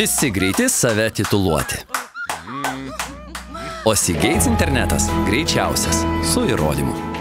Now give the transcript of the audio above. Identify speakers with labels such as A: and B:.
A: Visi greiti save tituluoti. O Seagates internetas greičiausias su įrodymu.